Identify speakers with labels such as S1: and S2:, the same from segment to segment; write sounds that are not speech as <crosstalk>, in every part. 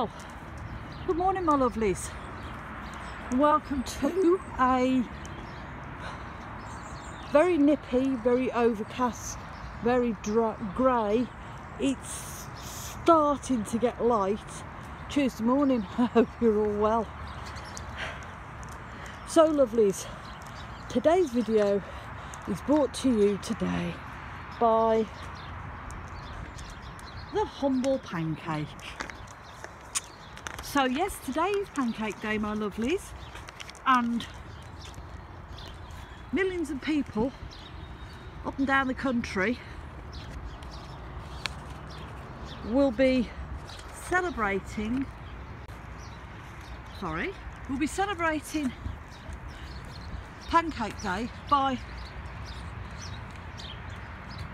S1: Well, good morning my lovelies. Welcome to a very nippy, very overcast, very grey. It's starting to get light. Tuesday morning, <laughs> I hope you're all well. So lovelies, today's video is brought to you today by the Humble Pancake. So yes, today is Pancake Day, my lovelies, and millions of people up and down the country will be celebrating, sorry, we'll be celebrating Pancake Day by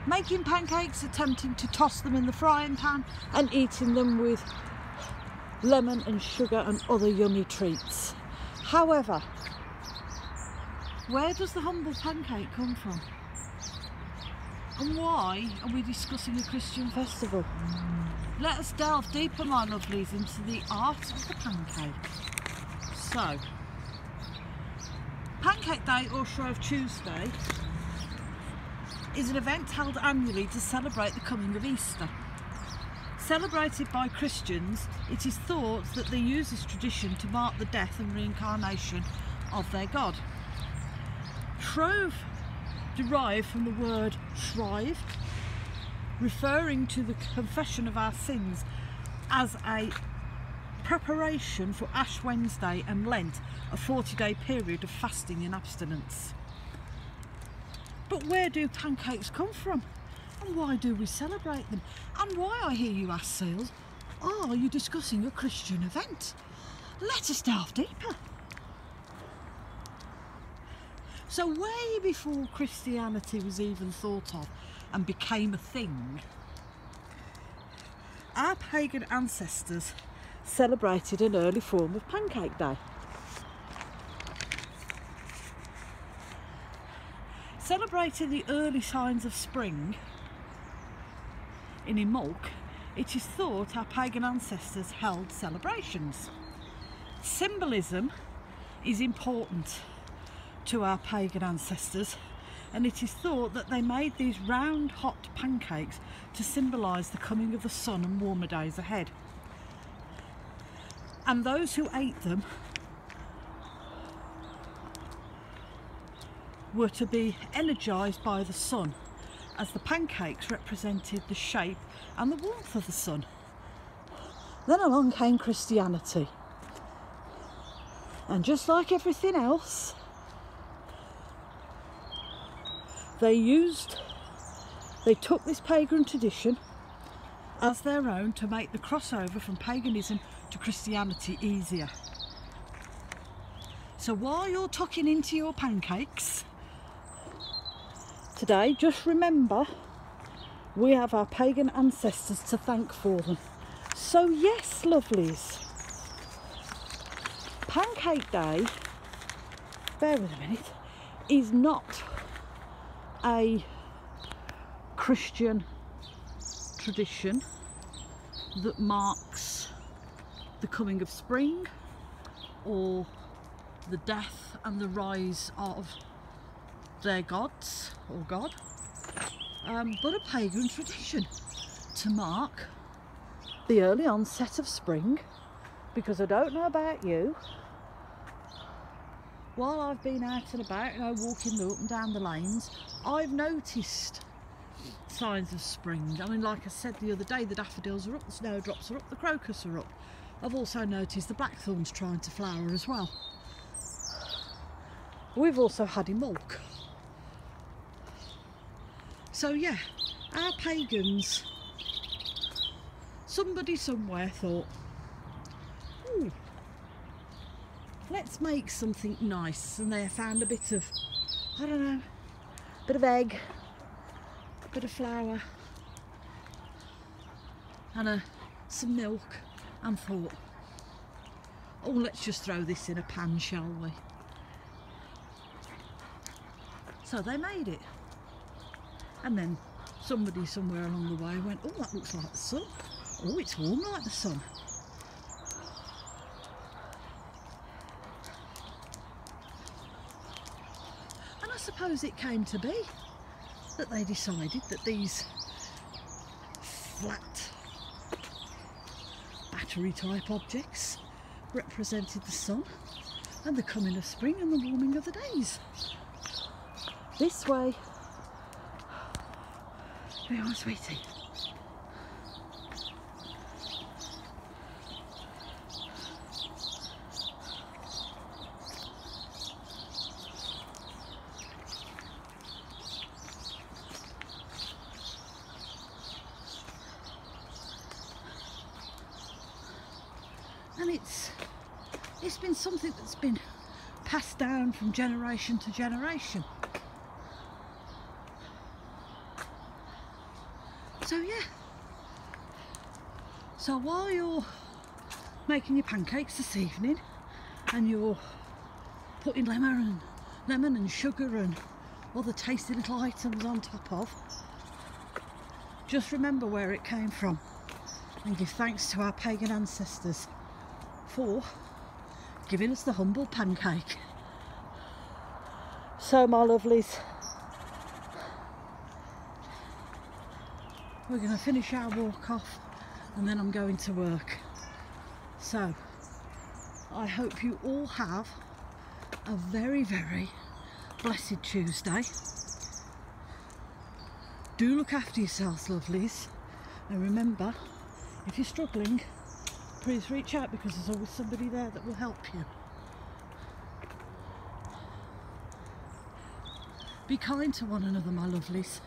S1: making pancakes, attempting to toss them in the frying pan and eating them with lemon and sugar and other yummy treats. However, where does the humble pancake come from? And why are we discussing a Christian festival? Let us delve deeper, my lovelies, into the art of the pancake. So, Pancake Day or Shrove Tuesday is an event held annually to celebrate the coming of Easter. Celebrated by Christians, it is thought that they use this tradition to mark the death and reincarnation of their God. Shrove derived from the word shrive, referring to the confession of our sins as a preparation for Ash Wednesday and Lent, a 40 day period of fasting and abstinence. But where do pancakes come from? And why do we celebrate them? And why, I hear you ask, Seals, are you discussing a Christian event? Let us delve deeper. So way before Christianity was even thought of and became a thing, our pagan ancestors celebrated an early form of Pancake Day. Celebrating the early signs of spring in Imbolc, it is thought our pagan ancestors held celebrations. Symbolism is important to our pagan ancestors and it is thought that they made these round hot pancakes to symbolise the coming of the sun and warmer days ahead. And those who ate them were to be energised by the sun as the pancakes represented the shape and the warmth of the sun. Then along came Christianity. And just like everything else, they used, they took this pagan tradition as their own to make the crossover from paganism to Christianity easier. So while you're tucking into your pancakes, today, just remember we have our pagan ancestors to thank for them. So yes, lovelies, Pancake Day, bear with a minute, is not a Christian tradition that marks the coming of spring or the death and the rise of their gods. Or god, um, but a pagan tradition to mark the early onset of spring because I don't know about you. While I've been out and about you know walking up and down the lanes I've noticed signs of spring. I mean like I said the other day the daffodils are up the snowdrops are up the crocus are up. I've also noticed the blackthorns trying to flower as well. We've also had Imbolc so yeah, our pagans, somebody somewhere thought, Ooh, let's make something nice. And they found a bit of, I don't know, a bit of egg, a bit of flour, and a, some milk, and thought, oh, let's just throw this in a pan, shall we? So they made it and then somebody somewhere along the way went, oh that looks like the sun, oh it's warm like the sun. And I suppose it came to be that they decided that these flat battery type objects represented the sun and the coming of spring and the warming of the days. This way. Come on, sweetie. and it's it's been something that's been passed down from generation to generation. So yeah. So while you're making your pancakes this evening and you're putting lemon and lemon and sugar and other tasty little items on top of, just remember where it came from and give thanks to our pagan ancestors for giving us the humble pancake. So my lovelies, we're going to finish our walk off and then I'm going to work. So I hope you all have a very very blessed Tuesday. Do look after yourselves lovelies and remember if you're struggling please reach out because there's always somebody there that will help you. Be kind to one another, my lovelies.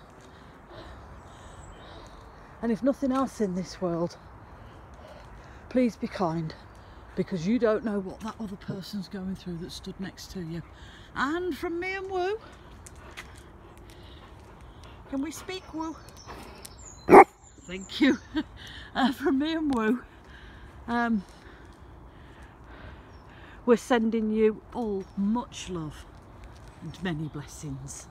S1: And if nothing else in this world, please be kind because you don't know what that other person's going through that stood next to you. And from me and Lou, can we speak Lou? Thank you. <laughs> Uh, from me and Lou, um, we're sending you all much love and many blessings.